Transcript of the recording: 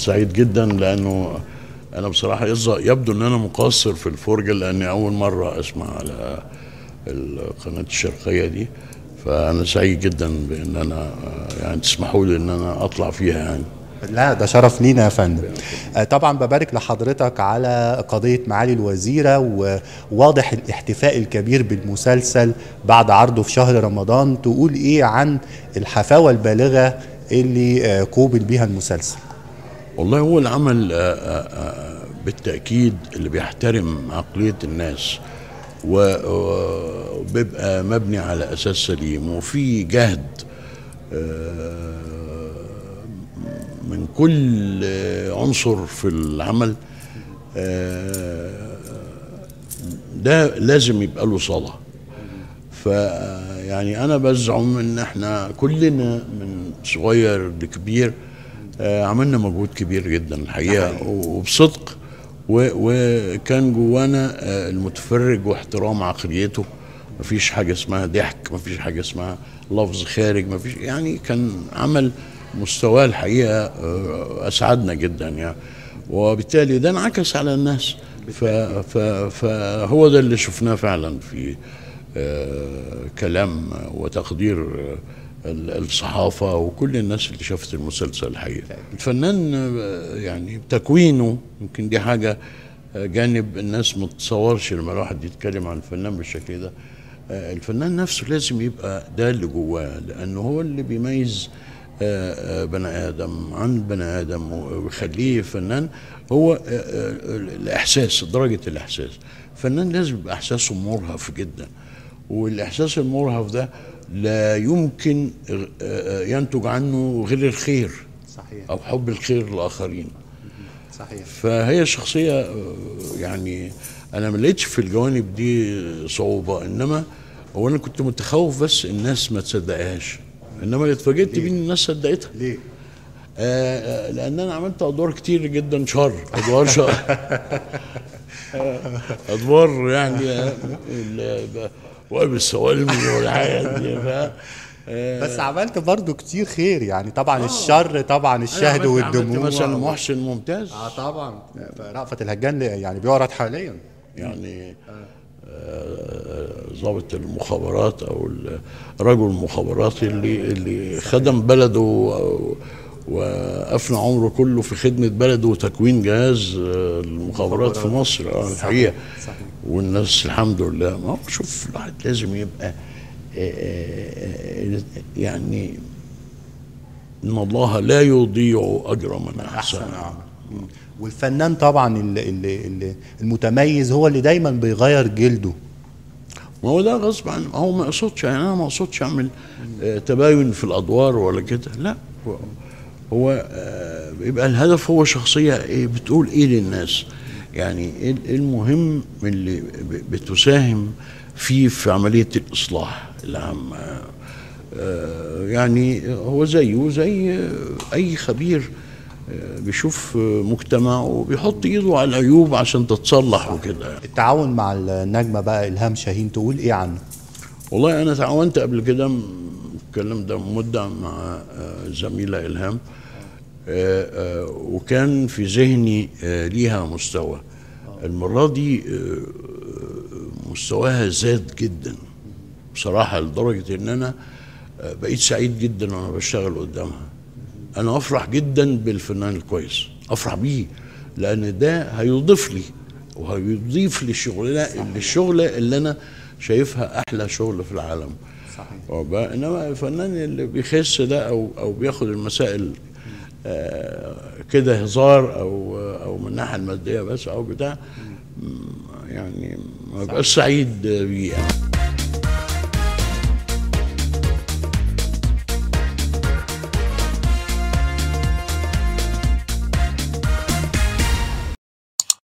سعيد جدا لأنه أنا بصراحة يبدو إن أنا مقصر في الفرجة لأني أول مرة أسمع على القناة الشرقية دي. فأنا سعيد جدا بإن أنا يعني تسمحوا لي إن أنا أطلع فيها يعني. لا ده شرف لينا يا فندم. آه، طبعا ببارك لحضرتك على قضية معالي الوزيرة وواضح الاحتفاء الكبير بالمسلسل بعد عرضه في شهر رمضان. تقول إيه عن الحفاوة البالغة اللي آه، قوبل بيها المسلسل؟ والله هو العمل آه، آه، آه، بالتأكيد اللي بيحترم عقلية الناس وبيبقى مبني على أساس سليم. وفي جهد من كل عنصر في العمل ده لازم يبقى له صلاة. ف يعني أنا بزعم إن إحنا كلنا من صغير لكبير عملنا مجهود كبير جدا الحقيقة وبصدق وكان جوانا آه، المتفرج واحترام عقليته. مفيش حاجة اسمها ضحك مفيش حاجة اسمها لفظ خارج مفيش يعني كان عمل مستواه الحقيقة آه، أسعدنا جدا يعني. وبالتالي ده انعكس على الناس. فهو ده اللي شفناه فعلا في آه، كلام وتقدير آه، الصحافة وكل الناس اللي شافت المسلسل الحقيقة. الفنان آه، يعني تكوينه يمكن دي حاجة آه، جانب الناس ما تتصورش لما الواحد يتكلم عن الفنان بالشكل ده. آه، الفنان نفسه لازم يبقى ده اللي جواه لأنه هو اللي بيميز بني آدم عن بني آدم ويخليه فنان هو الإحساس درجة الإحساس. فنان لازم يبقى إحساسه مرهف جدا. والإحساس المرهف ده لا يمكن آه، آه، ينتج عنه غير الخير صحيح. أو حب الخير للآخرين صحيح. فهي شخصية آه، يعني أنا ما لقيتش في الجوانب دي صعوبة إنما هو أنا كنت متخوف بس الناس ما تصدقهاش إنما اللي اتفاجئت بيه إن الناس صدقتها. ليه؟ آه، لأن أنا عملت أدوار كتير جدا شر أدوار شر. أدوار يعني آه، ال- ب- وائل السوالمي والحاجات دي آه، بس عملت برضو كتير خير يعني. طبعا الشر طبعا أنا الشهد عملت- عملت والدموع. مثلا محسن ممتاز. آه طبعا. رأفت الهجان يعني بيعرض حاليا. يعني آه، ضابط المخابرات أو رجل المخابرات اللي اللي خدم بلده وأفنى عمره كله في خدمة بلده وتكوين جهاز آه، المخابرات في مصر. آه، الحقيقة. صحيح. والناس الحمد لله ما هو شوف الواحد لازم يبقى آه، آه، آه، يعني إن الله لا يضيع أجر من أحسن عمل. والفنان طبعا اللي اللي المتميز هو اللي دايما بيغير جلده. ما هو ده غصب عن هو ما يقصدش يعني أنا ما اقصدش أعمل تباين في الأدوار ولا كده. لا هو- بيبقى الهدف هو شخصية. إيه بتقول إيه للناس؟ يعني إيه المهم اللي بتساهم فيه في عملية الإصلاح العام آه، يعني هو زيه زي أي خبير آه، بيشوف آه، مجتمع وبيحط إيده على العيوب عشان تتصلح وكده التعاون مع النجمة بقى إلهام شاهين تقول إيه عنه؟ والله أنا تعاونت قبل كده الكلام ده مدة مع آه، زميلة إلهام. وكان في ذهني آه، ليها مستوى. المرة دي آه، مستواها زاد جدا بصراحة لدرجة إن أنا آه، بقيت سعيد جدا وأنا بشتغل قدامها. أنا أفرح جدا بالفنان الكويس. أفرح بيه لأن ده هيضيف لي وهيضيف للشغلانه للشغله اللي أنا شايفها أحلى شغل في العالم. صحيح. إنما الفنان اللي بيخس ده أو أو بياخد المسائل آه، كده هزار أو أو من الناحية المادية بس أو بتاع يعني ما بقاش سعيد بيه يعني.